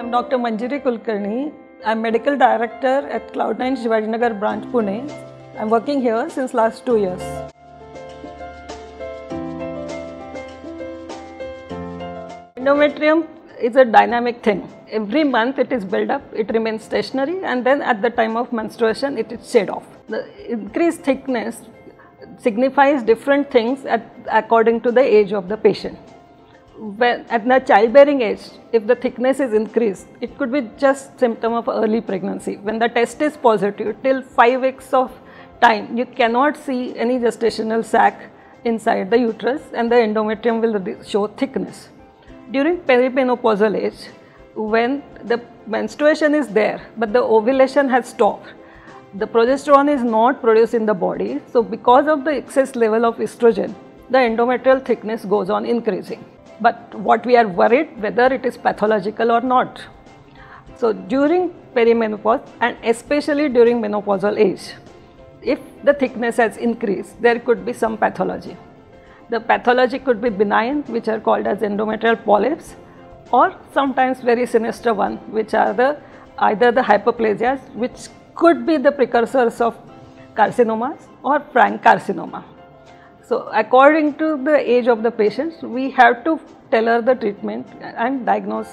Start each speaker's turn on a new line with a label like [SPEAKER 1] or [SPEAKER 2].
[SPEAKER 1] I'm Dr. Manjari Kulkarni. I'm medical director at Cloudnine Shivajinagar branch Pune. I'm working here since last two years. Endometrium is a dynamic thing. Every month it is built up, it remains stationary and then at the time of menstruation it is shed off. The increased thickness signifies different things at, according to the age of the patient. When, at the childbearing age, if the thickness is increased, it could be just symptom of early pregnancy. When the test is positive, till 5 weeks of time, you cannot see any gestational sac inside the uterus and the endometrium will show thickness. During perimenopausal age, when the menstruation is there but the ovulation has stopped, the progesterone is not produced in the body. So, because of the excess level of estrogen, the endometrial thickness goes on increasing. But what we are worried whether it is pathological or not. So, during perimenopause and especially during menopausal age, if the thickness has increased, there could be some pathology. The pathology could be benign, which are called as endometrial polyps, or sometimes very sinister one, which are the either the hyperplasias, which could be the precursors of carcinomas or frank carcinoma. So, according to the age of the patients, we have to tell her the treatment and diagnose